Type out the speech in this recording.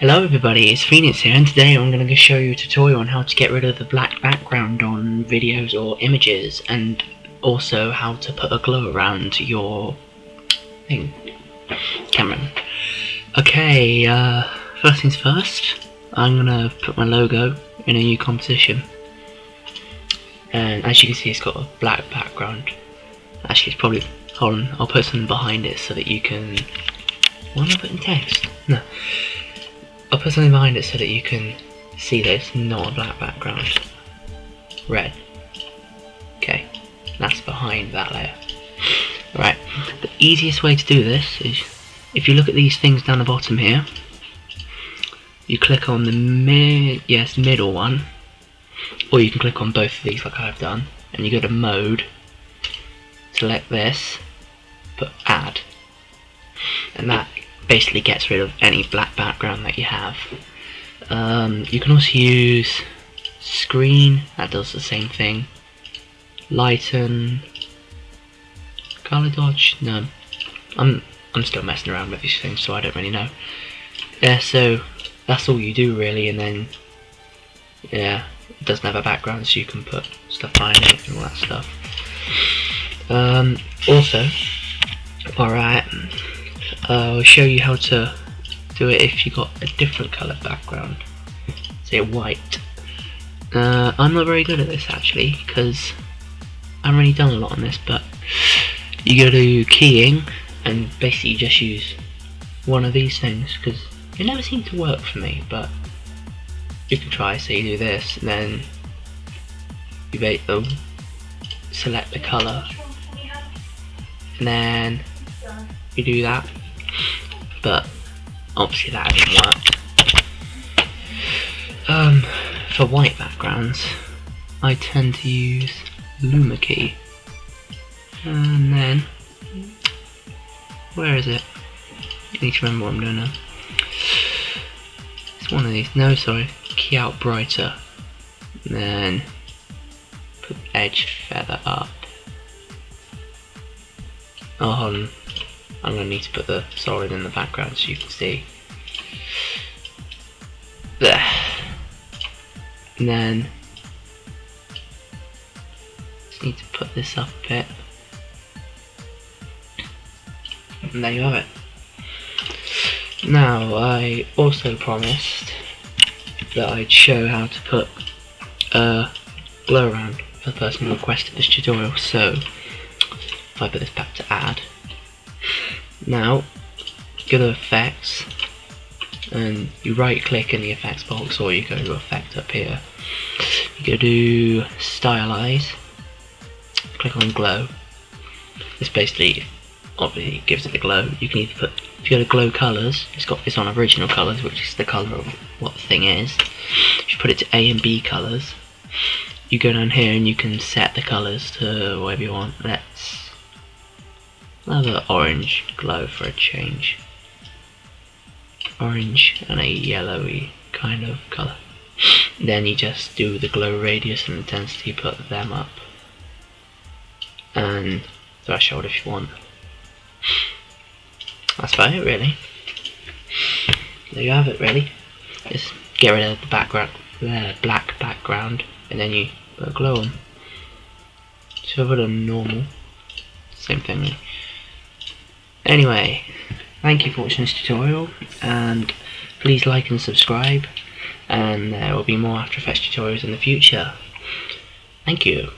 Hello everybody, it's Phoenix here and today I'm going to show you a tutorial on how to get rid of the black background on videos or images and also how to put a glow around your thing, camera. Okay, uh, first things first, I'm going to put my logo in a new composition and as you can see it's got a black background. Actually it's probably, hold on, I'll put something behind it so that you can, why am I putting text? No. I'll put something behind it so that you can see that it's not a black background. Red. Okay, that's behind that layer. Right, the easiest way to do this is if you look at these things down the bottom here, you click on the mid, yes, middle one, or you can click on both of these like I've done, and you go to mode, select this, put add, and that basically gets rid of any black background that you have. Um, you can also use screen, that does the same thing. Lighten, color dodge, no. I'm I'm still messing around with these things, so I don't really know. Yeah, so that's all you do really, and then yeah, it doesn't have a background, so you can put stuff behind it and all that stuff. Um, also, alright, I'll show you how to do it if you got a different colour background, say white. Uh, I'm not very good at this actually because I haven't really done a lot on this, but you go to keying and basically just use one of these things because it never seemed to work for me, but you can try. So you do this, and then you make them select the colour, and then you do that but obviously that didn't work. Um, for white backgrounds, I tend to use Luma key, and then where is it? I need to remember what I'm doing now. It's one of these. No, sorry. Key out brighter, and then put edge feather up. Oh, hold on. I'm going to need to put the solid in the background so you can see. There. And then just need to put this up a bit. And there you have it. Now, I also promised that I'd show how to put a glow around for the person who requested this tutorial, so if I put this back to add, now, go to effects and you right click in the effects box or you go to effect up here. You go to stylize, click on glow. This basically obviously gives it the glow. You can either put if you go to glow colors, it's got it's on original colors, which is the color of what the thing is. You put it to A and B colors, you go down here and you can set the colors to whatever you want. Let's Another orange glow for a change. Orange and a yellowy kind of colour. Then you just do the glow radius and intensity, put them up. And threshold if you want. That's about it really. There you have it really. Just get rid of the background, the black background, and then you put glow on. So put a normal, same thing. Anyway, thank you for watching this tutorial, and please like and subscribe, and there will be more After Effects tutorials in the future. Thank you.